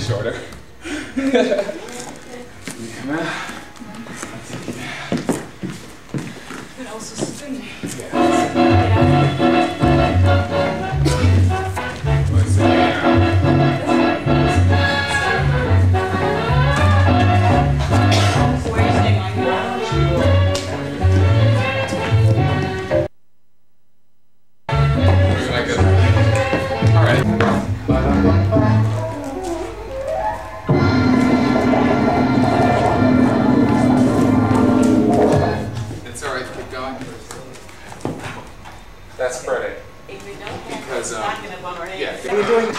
Shorter. else is singing? Where That's Friday. If we don't have, because, um, not going to bump our heads. Yeah. We're doing